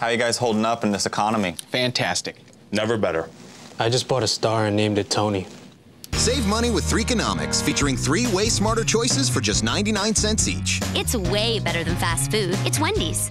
How you guys holding up in this economy? Fantastic. Never better. I just bought a star and named it Tony. Save money with 3Conomics, featuring three way smarter choices for just 99 cents each. It's way better than fast food. It's Wendy's.